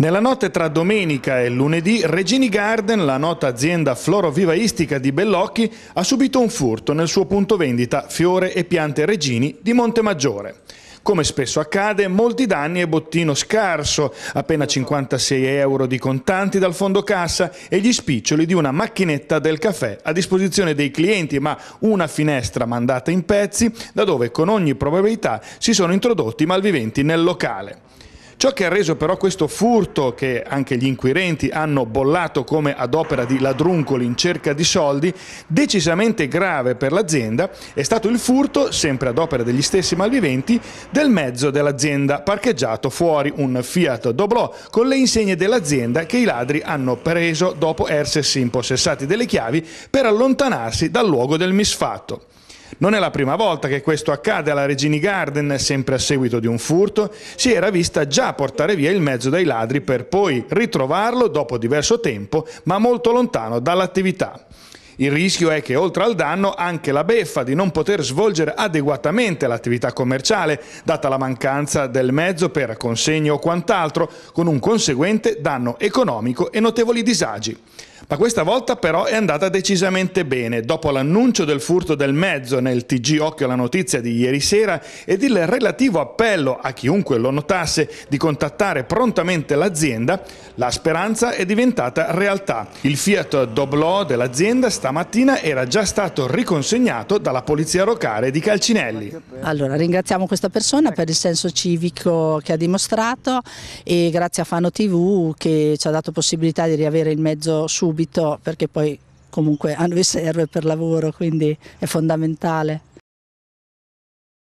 Nella notte tra domenica e lunedì, Regini Garden, la nota azienda florovivaistica di Bellocchi, ha subito un furto nel suo punto vendita fiore e piante Regini di Montemaggiore. Come spesso accade, molti danni e bottino scarso, appena 56 euro di contanti dal fondo cassa e gli spiccioli di una macchinetta del caffè a disposizione dei clienti, ma una finestra mandata in pezzi da dove con ogni probabilità si sono introdotti malviventi nel locale. Ciò che ha reso però questo furto, che anche gli inquirenti hanno bollato come ad opera di ladruncoli in cerca di soldi, decisamente grave per l'azienda, è stato il furto, sempre ad opera degli stessi malviventi, del mezzo dell'azienda parcheggiato fuori un Fiat Doblò con le insegne dell'azienda che i ladri hanno preso dopo essersi impossessati delle chiavi per allontanarsi dal luogo del misfatto. Non è la prima volta che questo accade alla Regini Garden, sempre a seguito di un furto. Si era vista già portare via il mezzo dai ladri per poi ritrovarlo dopo diverso tempo, ma molto lontano dall'attività. Il rischio è che oltre al danno anche la beffa di non poter svolgere adeguatamente l'attività commerciale, data la mancanza del mezzo per consegno o quant'altro, con un conseguente danno economico e notevoli disagi. Ma questa volta però è andata decisamente bene. Dopo l'annuncio del furto del mezzo nel TG Occhio alla notizia di ieri sera ed il relativo appello a chiunque lo notasse di contattare prontamente l'azienda, la speranza è diventata realtà. Il Fiat Doblò dell'azienda stamattina era già stato riconsegnato dalla polizia locale di Calcinelli. Allora ringraziamo questa persona per il senso civico che ha dimostrato e grazie a Fano TV che ci ha dato possibilità di riavere il mezzo subito perché poi comunque a noi serve per lavoro, quindi è fondamentale.